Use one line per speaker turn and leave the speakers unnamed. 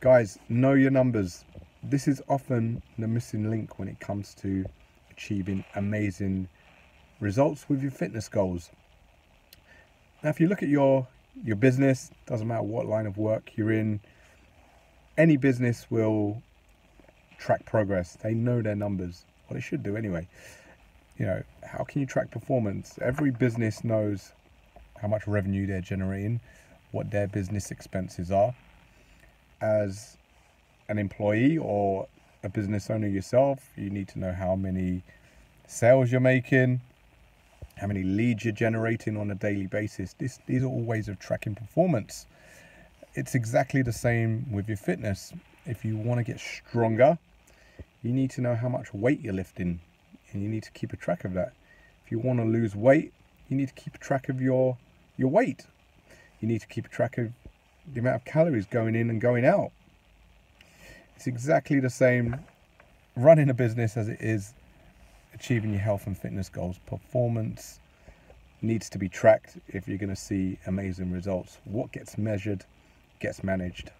Guys, know your numbers. This is often the missing link when it comes to achieving amazing results with your fitness goals. Now, if you look at your your business, doesn't matter what line of work you're in, any business will track progress. They know their numbers. Well, they should do anyway. You know, how can you track performance? Every business knows how much revenue they're generating, what their business expenses are. As an employee or a business owner yourself, you need to know how many sales you're making, how many leads you're generating on a daily basis. This, these are all ways of tracking performance. It's exactly the same with your fitness. If you want to get stronger, you need to know how much weight you're lifting and you need to keep a track of that. If you want to lose weight, you need to keep track of your your weight. You need to keep track of the amount of calories going in and going out. It's exactly the same running a business as it is achieving your health and fitness goals. Performance needs to be tracked if you're going to see amazing results. What gets measured gets managed.